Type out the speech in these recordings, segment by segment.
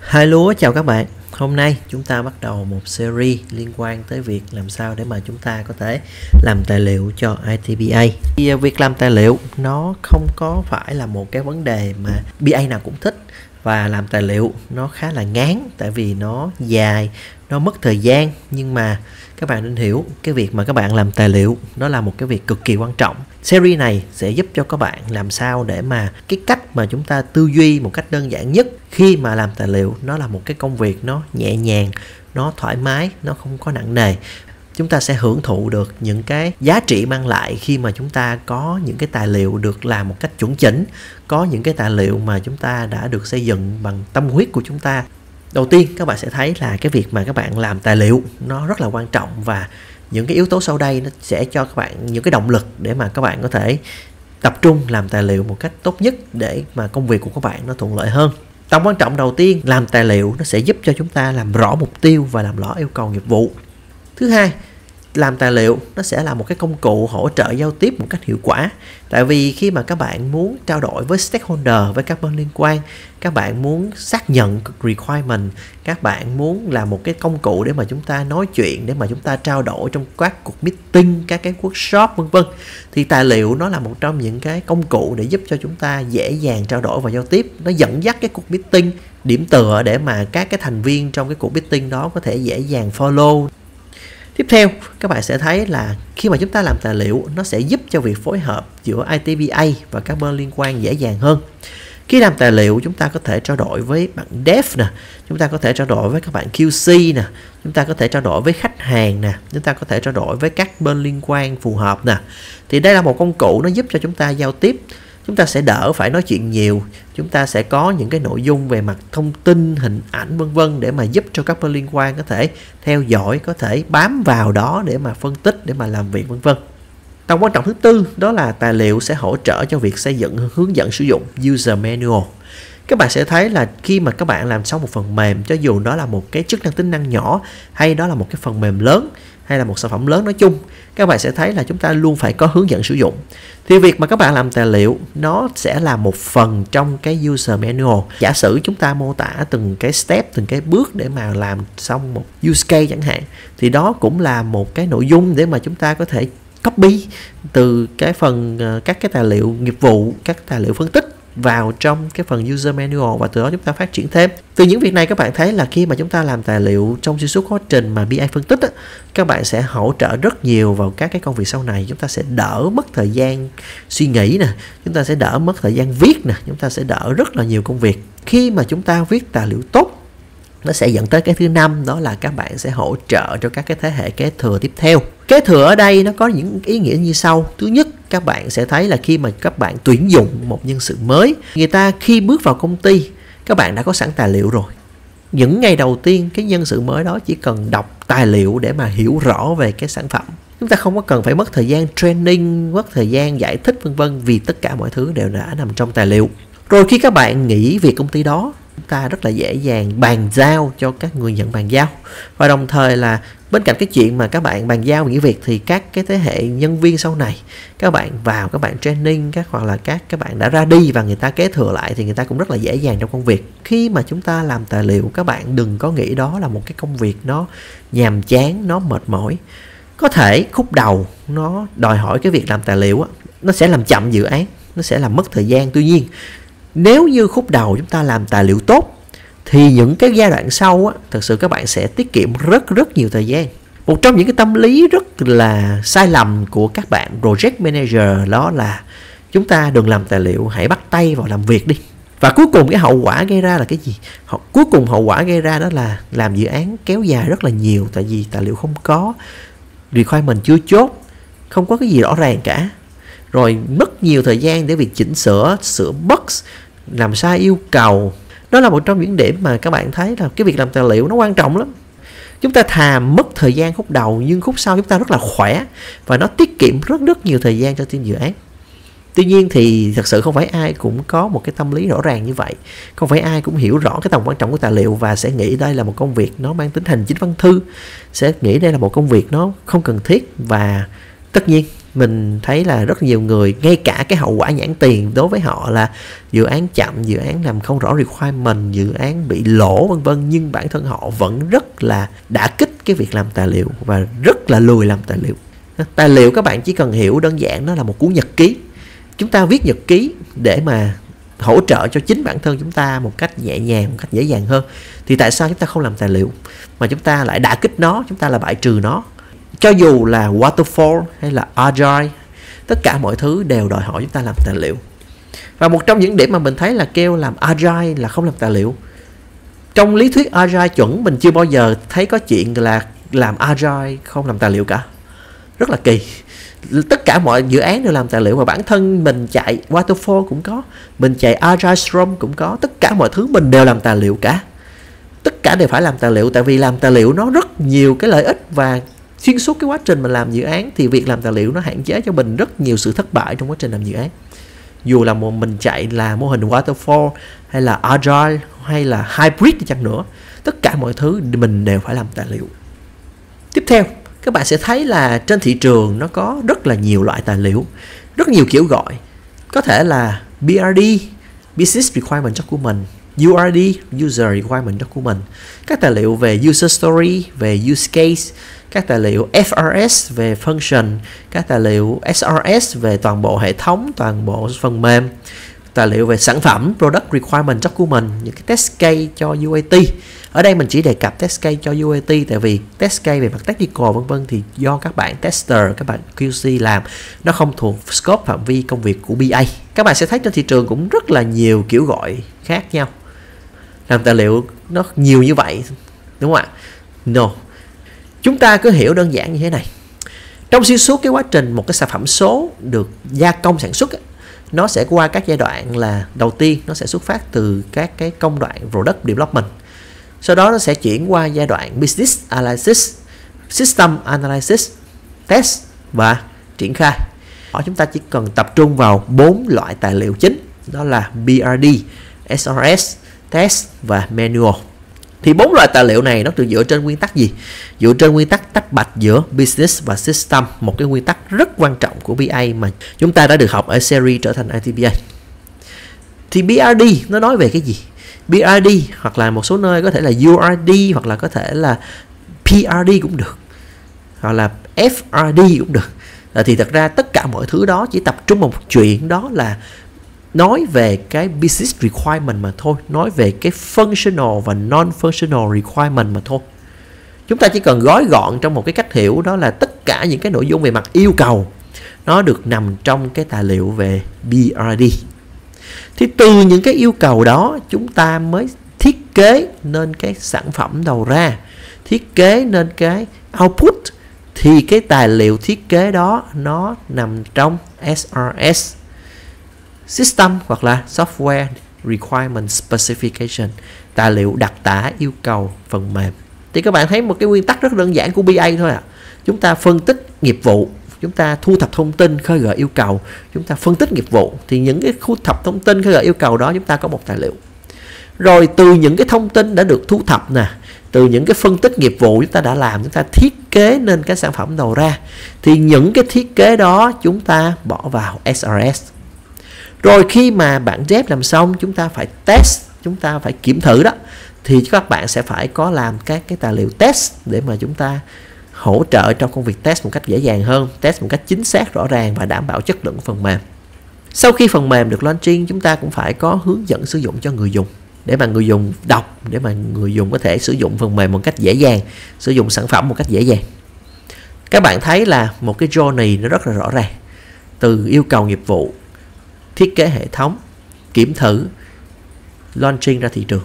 hai lúa chào các bạn. Hôm nay chúng ta bắt đầu một series liên quan tới việc làm sao để mà chúng ta có thể làm tài liệu cho ITBA. Thì à, việc làm tài liệu nó không có phải là một cái vấn đề mà BA nào cũng thích và làm tài liệu nó khá là ngán tại vì nó dài, nó mất thời gian nhưng mà các bạn nên hiểu, cái việc mà các bạn làm tài liệu, nó là một cái việc cực kỳ quan trọng. Series này sẽ giúp cho các bạn làm sao để mà cái cách mà chúng ta tư duy một cách đơn giản nhất khi mà làm tài liệu, nó là một cái công việc nó nhẹ nhàng, nó thoải mái, nó không có nặng nề. Chúng ta sẽ hưởng thụ được những cái giá trị mang lại khi mà chúng ta có những cái tài liệu được làm một cách chuẩn chỉnh, có những cái tài liệu mà chúng ta đã được xây dựng bằng tâm huyết của chúng ta đầu tiên, các bạn sẽ thấy là cái việc mà các bạn làm tài liệu nó rất là quan trọng và những cái yếu tố sau đây nó sẽ cho các bạn những cái động lực để mà các bạn có thể tập trung làm tài liệu một cách tốt nhất để mà công việc của các bạn nó thuận lợi hơn. Tầm quan trọng đầu tiên, làm tài liệu nó sẽ giúp cho chúng ta làm rõ mục tiêu và làm rõ yêu cầu nghiệp vụ. Thứ hai làm tài liệu, nó sẽ là một cái công cụ hỗ trợ giao tiếp một cách hiệu quả. Tại vì khi mà các bạn muốn trao đổi với stakeholder, với các bên liên quan, các bạn muốn xác nhận requirement, các bạn muốn là một cái công cụ để mà chúng ta nói chuyện, để mà chúng ta trao đổi trong các cuộc meeting, các cái workshop, vân vân, thì tài liệu nó là một trong những cái công cụ để giúp cho chúng ta dễ dàng trao đổi và giao tiếp. Nó dẫn dắt cái cuộc meeting, điểm tựa để mà các cái thành viên trong cái cuộc meeting đó có thể dễ dàng follow. Tiếp theo, các bạn sẽ thấy là khi mà chúng ta làm tài liệu, nó sẽ giúp cho việc phối hợp giữa ITBA và các bên liên quan dễ dàng hơn. Khi làm tài liệu, chúng ta có thể trao đổi với bạn dev nè, chúng ta có thể trao đổi với các bạn QC nè, chúng ta có thể trao đổi với khách hàng nè, chúng ta có thể trao đổi với các bên liên quan phù hợp nè. Thì đây là một công cụ nó giúp cho chúng ta giao tiếp chúng ta sẽ đỡ phải nói chuyện nhiều. Chúng ta sẽ có những cái nội dung về mặt thông tin, hình ảnh, vân vân để mà giúp cho các bên liên quan có thể theo dõi, có thể bám vào đó để mà phân tích, để mà làm việc, vân vân. Tầm quan trọng thứ tư, đó là tài liệu sẽ hỗ trợ cho việc xây dựng, hướng dẫn sử dụng user manual. Các bạn sẽ thấy là khi mà các bạn làm xong một phần mềm, cho dù đó là một cái chức năng tính năng nhỏ, hay đó là một cái phần mềm lớn, hay là một sản phẩm lớn nói chung các bạn sẽ thấy là chúng ta luôn phải có hướng dẫn sử dụng. Thì việc mà các bạn làm tài liệu, nó sẽ là một phần trong cái user manual. Giả sử chúng ta mô tả từng cái step, từng cái bước để mà làm xong một use case chẳng hạn, thì đó cũng là một cái nội dung để mà chúng ta có thể copy từ cái phần ờ, các cái tài liệu nghiệp vụ, các tài liệu phân tích vào trong cái phần user manual và từ đó chúng ta phát triển thêm. Từ những việc này các bạn thấy là khi mà chúng ta làm tài liệu trong xuyên suốt quá trình mà BI phân tích á, các bạn sẽ hỗ trợ rất nhiều vào các cái công việc sau này. Chúng ta sẽ đỡ mất thời gian suy nghĩ nè chúng ta sẽ đỡ mất thời gian viết nè chúng ta sẽ đỡ rất là nhiều công việc. Khi mà chúng ta viết tài liệu tốt nó sẽ dẫn tới cái thứ năm đó là các bạn sẽ hỗ trợ cho các cái thế hệ kế thừa tiếp theo. Kế thừa ở đây nó có những ý nghĩa như sau. Thứ nhất các bạn sẽ thấy là khi mà các bạn tuyển dụng một nhân sự mới, người ta khi bước vào công ty, các bạn đã có sẵn tài liệu rồi. Những ngày đầu tiên, cái nhân sự mới đó chỉ cần đọc tài liệu để mà hiểu rõ về cái sản phẩm. Chúng ta không có cần phải mất thời gian training, mất thời gian giải thích, vân vân, vì tất cả mọi thứ đều đã nằm trong tài liệu. Rồi khi các bạn nghỉ việc công ty đó, chúng ta rất là dễ dàng bàn giao cho các người nhận bàn giao. Và đồng thời là bên cạnh cái chuyện mà các bạn bàn giao những việc thì các cái thế hệ nhân viên sau này các bạn vào các bạn training các hoặc là các các bạn đã ra đi và người ta kế thừa lại thì người ta cũng rất là dễ dàng trong công việc. Khi mà chúng ta làm tài liệu các bạn đừng có nghĩ đó là một cái công việc nó nhàm chán nó mệt mỏi. Có thể khúc đầu nó đòi hỏi cái việc làm tài liệu á, nó sẽ làm chậm dự án nó sẽ làm mất thời gian. Tuy nhiên nếu như khúc đầu chúng ta làm tài liệu tốt thì những cái giai đoạn sau á, thật sự các bạn sẽ tiết kiệm rất rất nhiều thời gian. Một trong những cái tâm lý rất là sai lầm của các bạn project manager đó là chúng ta đừng làm tài liệu hãy bắt tay vào làm việc đi. Và cuối cùng cái hậu quả gây ra là cái gì? Cuối cùng hậu quả gây ra đó là làm dự án kéo dài rất là nhiều tại vì tài liệu không có requirement chưa chốt không có cái gì rõ ràng cả. Rồi mất nhiều thời gian để việc chỉnh sửa sửa bugs làm sai yêu cầu đó là một trong những điểm mà các bạn thấy là cái việc làm tài liệu nó quan trọng lắm. Chúng ta thà mất thời gian khúc đầu, nhưng khúc sau chúng ta rất là khỏe và nó tiết kiệm rất rất nhiều thời gian cho team dự án. Tuy nhiên thì thật sự không phải ai cũng có một cái tâm lý rõ ràng như vậy. Không phải ai cũng hiểu rõ cái tầm quan trọng của tài liệu và sẽ nghĩ đây là một công việc nó mang tính hành chính văn thư, sẽ nghĩ đây là một công việc nó không cần thiết và tất nhiên mình thấy là rất nhiều người, ngay cả cái hậu quả nhãn tiền đối với họ là dự án chậm, dự án làm không rõ requirement, dự án bị lỗ, vân vân. Nhưng bản thân họ vẫn rất là đã kích cái việc làm tài liệu và rất là lười làm tài liệu. Tài liệu các bạn chỉ cần hiểu đơn giản nó là một cuốn nhật ký. Chúng ta viết nhật ký để mà hỗ trợ cho chính bản thân chúng ta một cách nhẹ nhàng, một cách dễ dàng hơn. Thì tại sao chúng ta không làm tài liệu? Mà chúng ta lại đả kích nó, chúng ta là bại trừ nó cho dù là waterfall hay là agile, tất cả mọi thứ đều đòi hỏi chúng ta làm tài liệu. Và một trong những điểm mà mình thấy là kêu làm agile là không làm tài liệu. Trong lý thuyết agile chuẩn, mình chưa bao giờ thấy có chuyện là làm agile không làm tài liệu cả. Rất là kỳ. Tất cả mọi dự án đều làm tài liệu và bản thân mình chạy waterfall cũng có, mình chạy agile scrum cũng có, tất cả mọi thứ mình đều làm tài liệu cả. Tất cả đều phải làm tài liệu, tại vì làm tài liệu nó rất nhiều cái lợi ích và xuyên suốt cái quá trình mình làm dự án thì việc làm tài liệu nó hạn chế cho mình rất nhiều sự thất bại trong quá trình làm dự án. Dù là một mình chạy là mô hình waterfall, hay là agile, hay là hybrid đi chăng nữa, tất cả mọi thứ mình đều phải làm tài liệu. Tiếp theo, các bạn sẽ thấy là trên thị trường nó có rất là nhiều loại tài liệu, rất nhiều kiểu gọi. Có thể là BRD Business Requirement Document URD User Requirement Document. Các tài liệu về User Story, về Use Case, các tài liệu FRS về function, các tài liệu SRS về toàn bộ hệ thống, toàn bộ phần mềm, tài liệu về sản phẩm, product requirement document, những cái test case cho UAT ở đây mình chỉ đề cập test case cho UAT tại vì test case về mặt technical vân vân thì do các bạn tester, các bạn QC làm, nó không thuộc scope phạm vi công việc của BA các bạn sẽ thấy trên thị trường cũng rất là nhiều kiểu gọi khác nhau làm tài liệu nó nhiều như vậy đúng không ạ? No. Chúng ta cứ hiểu đơn giản như thế này. Trong xuyên suốt cái quá trình một cái sản phẩm số được gia công sản xuất nó sẽ qua các giai đoạn là đầu tiên nó sẽ xuất phát từ các cái công đoạn product development. Sau đó nó sẽ chuyển qua giai đoạn business analysis system analysis test và triển khai. Ở chúng ta chỉ cần tập trung vào bốn loại tài liệu chính đó là BRD, SRS, test và manual. Thì bốn loại tài liệu này nó được dựa trên nguyên tắc gì? Dựa trên nguyên tắc tách bạch giữa business và system, một cái nguyên tắc rất quan trọng của BA mà chúng ta đã được học ở series trở thành ITBA thì BRD nó nói về cái gì? BRD hoặc là một số nơi có thể là URD hoặc là có thể là PRD cũng được, hoặc là FRD cũng được. Ờ, thì thật ra tất cả mọi thứ đó chỉ tập trung một chuyện, đó là nói về cái business requirement mà thôi, nói về cái functional và non functional requirement mà thôi. Chúng ta chỉ cần gói gọn trong một cái cách hiểu đó là tất cả những cái nội dung về mặt yêu cầu, nó được nằm trong cái tài liệu về BRD thì từ những cái yêu cầu đó, chúng ta mới thiết kế nên cái sản phẩm đầu ra, thiết kế nên cái output, thì cái tài liệu thiết kế đó nó nằm trong SRS System hoặc là Software Requirement Specification, tài liệu đặc tả yêu cầu phần mềm. Thì các bạn thấy một cái nguyên tắc rất đơn giản của BA thôi à chúng ta phân tích nghiệp vụ, chúng ta thu thập thông tin khơi gợi yêu cầu. Chúng ta phân tích nghiệp vụ, thì những cái thu thập thông tin khơi gợi yêu cầu đó chúng ta có một tài liệu. Rồi từ những cái thông tin đã được thu thập nè, từ những cái phân tích nghiệp vụ chúng ta đã làm, chúng ta thiết kế nên cái sản phẩm đầu ra, thì những cái thiết kế đó chúng ta bỏ vào SRS rồi khi mà bản dev làm xong, chúng ta phải test, chúng ta phải kiểm thử đó, thì các bạn sẽ phải có làm các cái tài liệu test để mà chúng ta hỗ trợ trong công việc test một cách dễ dàng hơn, test một cách chính xác, rõ ràng và đảm bảo chất lượng phần mềm. Sau khi phần mềm được launching, chúng ta cũng phải có hướng dẫn sử dụng cho người dùng, để mà người dùng đọc, để mà người dùng có thể sử dụng phần mềm một cách dễ dàng, sử dụng sản phẩm một cách dễ dàng. Các bạn thấy là một cái journey nó rất là rõ ràng, từ yêu cầu nghiệp vụ thiết kế hệ thống, kiểm thử, launching ra thị trường.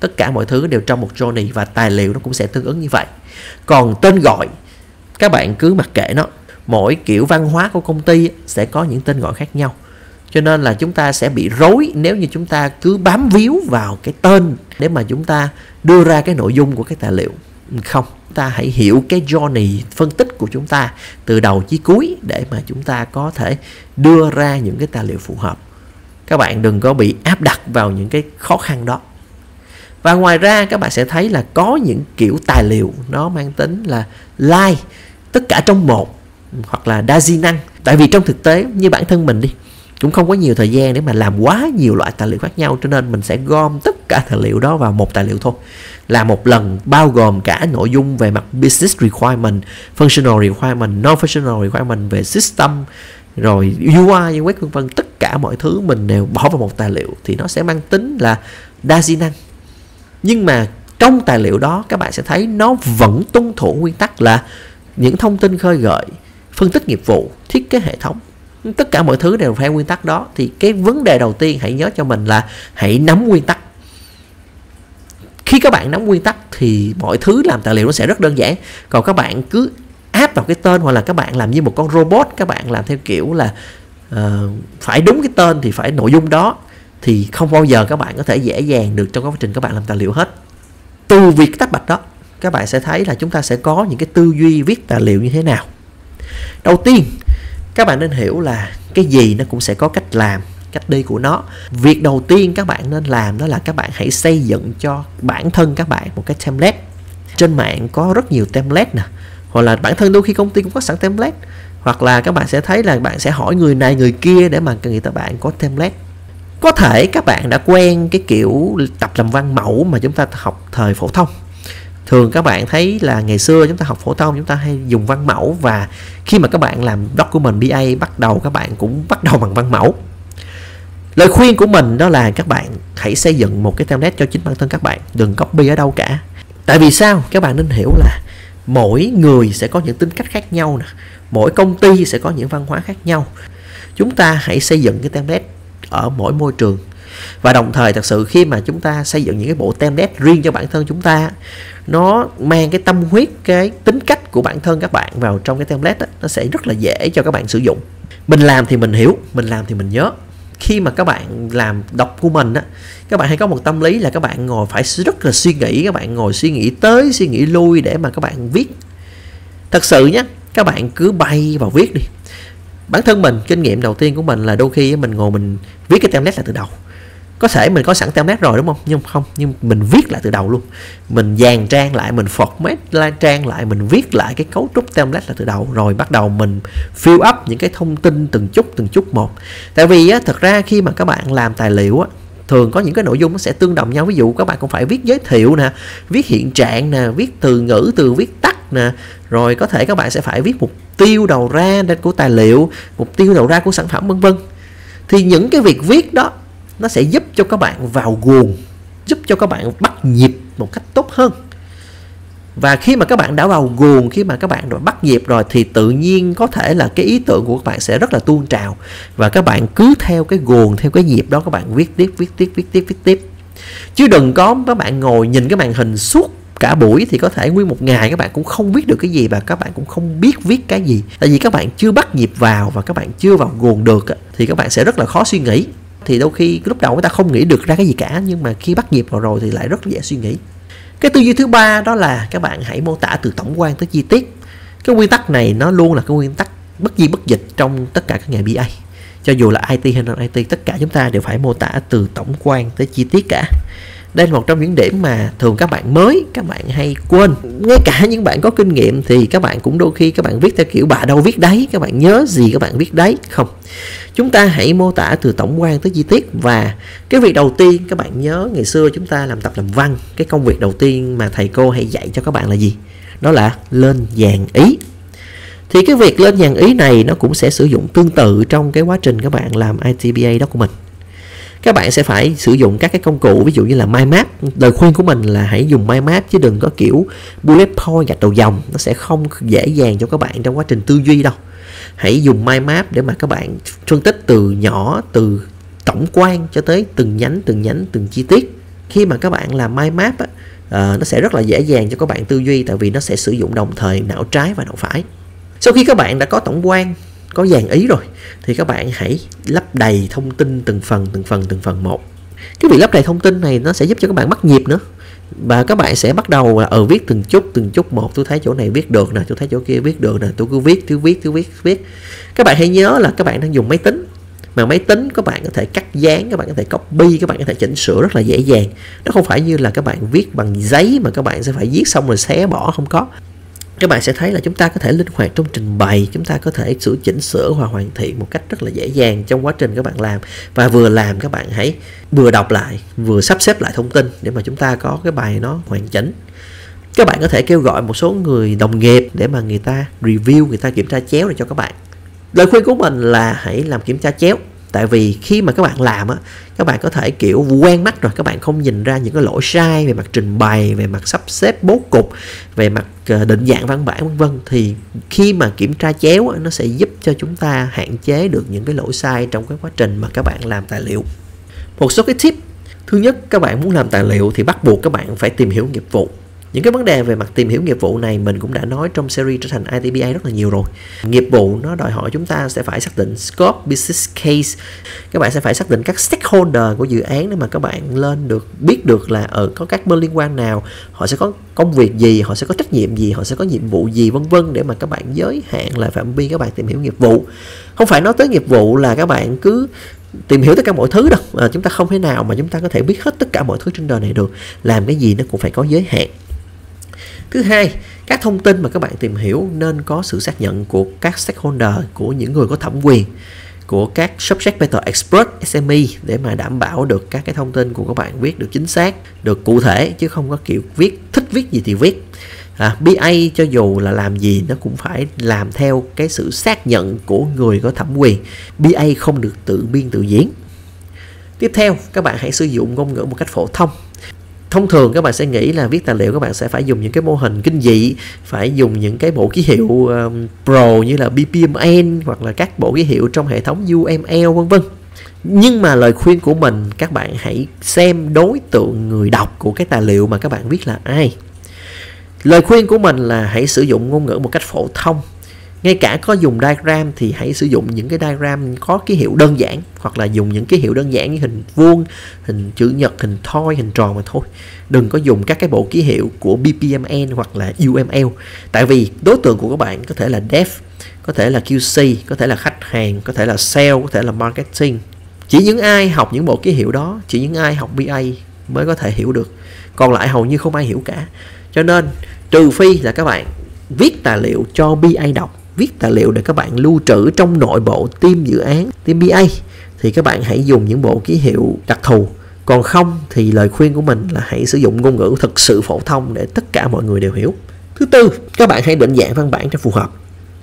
Tất cả mọi thứ đều trong một journey và tài liệu nó cũng sẽ tương ứng như vậy. Còn tên gọi, các bạn cứ mặc kệ nó. Mỗi kiểu văn hóa của công ty sẽ có những tên gọi khác nhau. Cho nên là chúng ta sẽ bị rối nếu như chúng ta cứ bám víu vào cái tên để mà chúng ta đưa ra cái nội dung của cái tài liệu không, ta hãy hiểu cái journey phân tích của chúng ta từ đầu chí cuối để mà chúng ta có thể đưa ra những cái tài liệu phù hợp. Các bạn đừng có bị áp đặt vào những cái khó khăn đó. Và ngoài ra, các bạn sẽ thấy là có những kiểu tài liệu nó mang tính là like tất cả trong một hoặc là đa di năng. Tại vì trong thực tế, như bản thân mình đi cũng không có nhiều thời gian để mà làm quá nhiều loại tài liệu khác nhau cho nên mình sẽ gom tất cả tài liệu đó vào một tài liệu thôi. Là một lần bao gồm cả nội dung về mặt business requirement, functional requirement, non-functional requirement về system rồi UI, UX vân vân. Tất cả mọi thứ mình đều bỏ vào một tài liệu thì nó sẽ mang tính là đa di năng. Nhưng mà trong tài liệu đó các bạn sẽ thấy nó vẫn tuân thủ nguyên tắc là những thông tin khơi gợi phân tích nghiệp vụ thiết kế hệ thống tất cả mọi thứ đều theo nguyên tắc đó. Thì cái vấn đề đầu tiên hãy nhớ cho mình là hãy nắm nguyên tắc. Khi các bạn nắm nguyên tắc thì mọi thứ làm tài liệu nó sẽ rất đơn giản. Còn các bạn cứ áp vào cái tên hoặc là các bạn làm như một con robot các bạn làm theo kiểu là uh, phải đúng cái tên thì phải nội dung đó thì không bao giờ các bạn có thể dễ dàng được trong quá trình các bạn làm tài liệu hết. Từ việc tách bạch đó các bạn sẽ thấy là chúng ta sẽ có những cái tư duy viết tài liệu như thế nào. Đầu tiên các bạn nên hiểu là cái gì nó cũng sẽ có cách làm, cách đi của nó. Việc đầu tiên các bạn nên làm đó là các bạn hãy xây dựng cho bản thân các bạn một cái template. Trên mạng có rất nhiều template nè, hoặc là bản thân đôi khi công ty cũng có sẵn template. Hoặc là các bạn sẽ thấy là bạn sẽ hỏi người này, người kia để mà người ta bạn có template. Có thể các bạn đã quen cái kiểu tập làm văn mẫu mà chúng ta học thời phổ thông thường các bạn thấy là ngày xưa chúng ta học phổ thông, chúng ta hay dùng văn mẫu và khi mà các bạn làm document BA bắt đầu các bạn cũng bắt đầu bằng văn mẫu. Lời khuyên của mình đó là các bạn hãy xây dựng một cái template cho chính bản thân các bạn, đừng copy ở đâu cả. Tại vì sao? Các bạn nên hiểu là mỗi người sẽ có những tính cách khác nhau nè, mỗi công ty sẽ có những văn hóa khác nhau. Chúng ta hãy xây dựng cái template ở mỗi môi trường và đồng thời thật sự khi mà chúng ta xây dựng những cái bộ template riêng cho bản thân chúng ta nó mang cái tâm huyết cái tính cách của bản thân các bạn vào trong cái template đó, nó sẽ rất là dễ cho các bạn sử dụng. Mình làm thì mình hiểu mình làm thì mình nhớ. Khi mà các bạn làm đọc của mình á các bạn hay có một tâm lý là các bạn ngồi phải rất là suy nghĩ các bạn ngồi suy nghĩ tới suy nghĩ lui để mà các bạn viết. Thật sự nhé các bạn cứ bay vào viết đi. Bản thân mình kinh nghiệm đầu tiên của mình là đôi khi mình ngồi mình viết cái template là từ đầu có thể mình có sẵn template rồi, đúng không? Nhưng không, nhưng mình viết lại từ đầu luôn. Mình dàn trang lại, mình format la, trang lại, mình viết lại cái cấu trúc template là từ đầu. Rồi bắt đầu mình fill up những cái thông tin từng chút từng chút một. Tại vì á, thật ra khi mà các bạn làm tài liệu á, thường có những cái nội dung nó sẽ tương đồng nhau. Ví dụ các bạn cũng phải viết giới thiệu nè, viết hiện trạng nè, viết từ ngữ, từ viết tắt nè. Rồi có thể các bạn sẽ phải viết mục tiêu đầu ra của tài liệu, mục tiêu đầu ra của sản phẩm, vân vân. Thì những cái việc viết đó nó sẽ giúp cho các bạn vào guồng giúp cho các bạn bắt nhịp một cách tốt hơn và khi mà các bạn đã vào guồng khi mà các bạn đã bắt nhịp rồi thì tự nhiên có thể là cái ý tưởng của các bạn sẽ rất là tuôn trào và các bạn cứ theo cái guồng theo cái nhịp đó các bạn viết tiếp viết tiếp viết tiếp viết tiếp chứ đừng có các bạn ngồi nhìn cái màn hình suốt cả buổi thì có thể nguyên một ngày các bạn cũng không biết được cái gì và các bạn cũng không biết viết cái gì tại vì các bạn chưa bắt nhịp vào và các bạn chưa vào guồng được thì các bạn sẽ rất là khó suy nghĩ thì đôi khi lúc đầu người ta không nghĩ được ra cái gì cả, nhưng mà khi bắt nhịp vào rồi thì lại rất dễ suy nghĩ. Cái tư duy thứ ba đó là các bạn hãy mô tả từ tổng quan tới chi tiết. Cái nguyên tắc này nó luôn là cái nguyên tắc bất di bất dịch trong tất cả các nghề BA cho dù là IT hay non IT tất cả chúng ta đều phải mô tả từ tổng quan tới chi tiết cả. Đây là một trong những điểm mà thường các bạn mới, các bạn hay quên. Ngay cả những bạn có kinh nghiệm thì các bạn cũng đôi khi các bạn viết theo kiểu bà đâu viết đấy, các bạn nhớ gì các bạn viết đấy, không chúng ta hãy mô tả từ tổng quan tới chi tiết và cái việc đầu tiên, các bạn nhớ ngày xưa chúng ta làm tập làm văn, cái công việc đầu tiên mà thầy cô hay dạy cho các bạn là gì? Đó là lên dàn ý. Thì cái việc lên dàn ý này nó cũng sẽ sử dụng tương tự trong cái quá trình các bạn làm ITBA đó của mình. Các bạn sẽ phải sử dụng các cái công cụ, ví dụ như là mind map. Lời khuyên của mình là hãy dùng mind map chứ đừng có kiểu bullet point gạch đầu dòng. Nó sẽ không dễ dàng cho các bạn trong quá trình tư duy đâu hãy dùng mind map để mà các bạn phân tích từ nhỏ từ tổng quan cho tới từng nhánh từng nhánh từng chi tiết. Khi mà các bạn làm mind map á, uh, nó sẽ rất là dễ dàng cho các bạn tư duy tại vì nó sẽ sử dụng đồng thời não trái và não phải. Sau khi các bạn đã có tổng quan có dàn ý rồi thì các bạn hãy lấp đầy thông tin từng phần từng phần từng phần một. Cái việc lấp đầy thông tin này nó sẽ giúp cho các bạn bắt nhịp nữa và các bạn sẽ bắt đầu là ở viết từng chút từng chút một. Tôi thấy chỗ này viết được nè, tôi thấy chỗ kia viết được nè, tôi cứ viết cứ viết cứ viết viết. Các bạn hãy nhớ là các bạn đang dùng máy tính. Mà máy tính các bạn có thể cắt dán, các bạn có thể copy, các bạn có thể chỉnh sửa rất là dễ dàng. Nó không phải như là các bạn viết bằng giấy mà các bạn sẽ phải viết xong rồi xé bỏ, không có các bạn sẽ thấy là chúng ta có thể linh hoạt trong trình bày, chúng ta có thể sửa chỉnh, sửa và hoàn thiện một cách rất là dễ dàng trong quá trình các bạn làm. Và vừa làm các bạn hãy vừa đọc lại, vừa sắp xếp lại thông tin để mà chúng ta có cái bài nó hoàn chỉnh. Các bạn có thể kêu gọi một số người đồng nghiệp để mà người ta review, người ta kiểm tra chéo để cho các bạn. Lời khuyên của mình là hãy làm kiểm tra chéo tại vì khi mà các bạn làm á các bạn có thể kiểu quen mắt rồi các bạn không nhìn ra những cái lỗi sai về mặt trình bày về mặt sắp xếp bố cục về mặt ờ, định dạng văn bản vân vân. Thì khi mà kiểm tra chéo á, nó sẽ giúp cho chúng ta hạn chế được những cái lỗi sai trong cái quá trình mà các bạn làm tài liệu. Một số cái tip. Thứ nhất các bạn muốn làm tài liệu thì bắt buộc các bạn phải tìm hiểu nghiệp vụ những cái vấn đề về mặt tìm hiểu nghiệp vụ này mình cũng đã nói trong series trở thành ITBA rất là nhiều rồi. Nghiệp vụ nó đòi hỏi chúng ta sẽ phải xác định scope business case. Các bạn sẽ phải xác định các stakeholder của dự án để mà các bạn lên được biết được là ở có các bên liên quan nào họ sẽ có công việc gì họ sẽ có trách nhiệm gì họ sẽ có nhiệm vụ gì vân vân để mà các bạn giới hạn lại phạm vi các bạn tìm hiểu nghiệp vụ. Không phải nói tới nghiệp vụ là các bạn cứ tìm hiểu tất cả mọi thứ đâu. À, chúng ta không thể nào mà chúng ta có thể biết hết tất cả mọi thứ trên đời này được. Làm cái gì nó cũng phải có giới hạn thứ hai các thông tin mà các bạn tìm hiểu nên có sự xác nhận của các stakeholder của những người có thẩm quyền của các subject matter expert SME để mà đảm bảo được các cái thông tin của các bạn viết được chính xác được cụ thể chứ không có kiểu viết thích viết gì thì viết. À, BA cho dù là làm gì nó cũng phải làm theo cái sự xác nhận của người có thẩm quyền. BA không được tự biên tự diễn. Tiếp theo các bạn hãy sử dụng ngôn ngữ một cách phổ thông thông thường các bạn sẽ nghĩ là viết tài liệu các bạn sẽ phải dùng những cái mô hình kinh dị phải dùng những cái bộ ký hiệu um, pro như là BPMN hoặc là các bộ ký hiệu trong hệ thống UML vân vân. Nhưng mà lời khuyên của mình các bạn hãy xem đối tượng người đọc của cái tài liệu mà các bạn viết là ai. Lời khuyên của mình là hãy sử dụng ngôn ngữ một cách phổ thông ngay cả có dùng diagram thì hãy sử dụng những cái diagram có ký hiệu đơn giản, hoặc là dùng những ký hiệu đơn giản như hình vuông, hình chữ nhật, hình thoi, hình tròn mà thôi. Đừng có dùng các cái bộ ký hiệu của BPMN hoặc là UML tại vì đối tượng của các bạn có thể là dev, có thể là QC có thể là khách hàng, có thể là sale, có thể là marketing. Chỉ những ai học những bộ ký hiệu đó, chỉ những ai học BA mới có thể hiểu được. Còn lại hầu như không ai hiểu cả. Cho nên, trừ phi là các bạn viết tài liệu cho BA đọc viết tài liệu để các bạn lưu trữ trong nội bộ team dự án, team BA thì các bạn hãy dùng những bộ ký hiệu đặc thù. Còn không thì lời khuyên của mình là hãy sử dụng ngôn ngữ thực sự phổ thông để tất cả mọi người đều hiểu. Thứ tư, các bạn hãy định dạng văn bản cho phù hợp.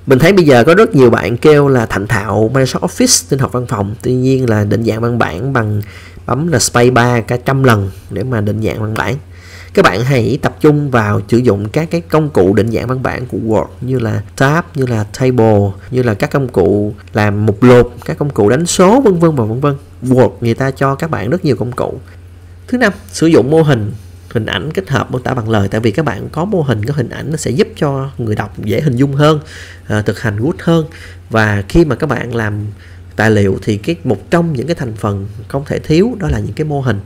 Mình thấy bây giờ có rất nhiều bạn kêu là thành thạo, Microsoft Office tin học văn phòng. Tuy nhiên là định dạng văn bản bằng bấm là space bar cả trăm lần để mà định dạng văn bản các bạn hãy tập trung vào sử dụng các cái công cụ định dạng văn bản của Word như là tab như là table như là các công cụ làm mục lục các công cụ đánh số vân vân và vân vân. Word người ta cho các bạn rất nhiều công cụ. Thứ năm sử dụng mô hình hình ảnh kết hợp mô tả bằng lời. Tại vì các bạn có mô hình có hình ảnh nó sẽ giúp cho người đọc dễ hình dung hơn à, thực hành good hơn. Và khi mà các bạn làm tài liệu thì cái một trong những cái thành phần không thể thiếu đó là những cái mô hình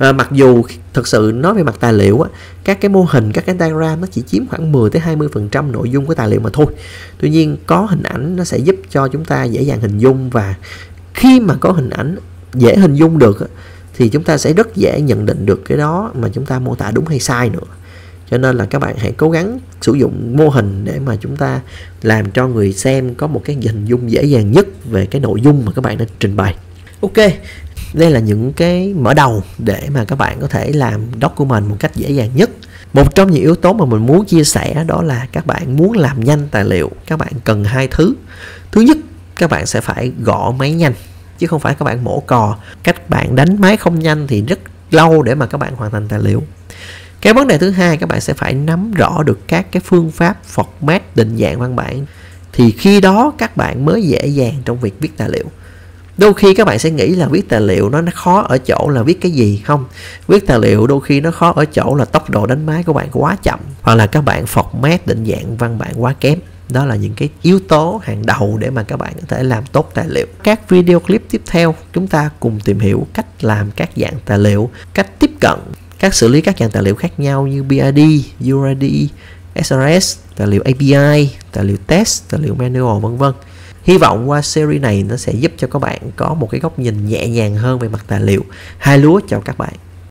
à, mặc dù thật sự nói về mặt tài liệu á, các cái mô hình các cái diagram nó chỉ chiếm khoảng 10 tới 20 phần trăm nội dung của tài liệu mà thôi. Tuy nhiên có hình ảnh nó sẽ giúp cho chúng ta dễ dàng hình dung và khi mà có hình ảnh dễ hình dung được thì chúng ta sẽ rất dễ nhận định được cái đó mà chúng ta mô tả đúng hay sai nữa. Cho nên là các bạn hãy cố gắng sử dụng mô hình để mà chúng ta làm cho người xem có một cái hình dung dễ dàng nhất về cái nội dung mà các bạn đã trình bày. Ok đây là những cái mở đầu để mà các bạn có thể làm document một cách dễ dàng nhất. Một trong những yếu tố mà mình muốn chia sẻ đó là các bạn muốn làm nhanh tài liệu, các bạn cần hai thứ. Thứ nhất, các bạn sẽ phải gõ máy nhanh, chứ không phải các bạn mổ cò. Cách bạn đánh máy không nhanh thì rất lâu để mà các bạn hoàn thành tài liệu. Cái vấn đề thứ hai, các bạn sẽ phải nắm rõ được các cái phương pháp format định dạng văn bản. Thì khi đó, các bạn mới dễ dàng trong việc viết tài liệu đôi khi các bạn sẽ nghĩ là viết tài liệu nó nó khó ở chỗ là viết cái gì không? Viết tài liệu đôi khi nó khó ở chỗ là tốc độ đánh máy của bạn quá chậm hoặc là các bạn format định dạng văn bản quá kém. Đó là những cái yếu tố hàng đầu để mà các bạn có thể làm tốt tài liệu. Các video clip tiếp theo chúng ta cùng tìm hiểu cách làm các dạng tài liệu cách tiếp cận các xử lý các dạng tài liệu khác nhau như BID, URD, SRS, tài liệu API, tài liệu test, tài liệu manual vân vân. Hy vọng qua series này nó sẽ giúp cho các bạn có một cái góc nhìn nhẹ nhàng hơn về mặt tài liệu. Hai lúa chào các bạn.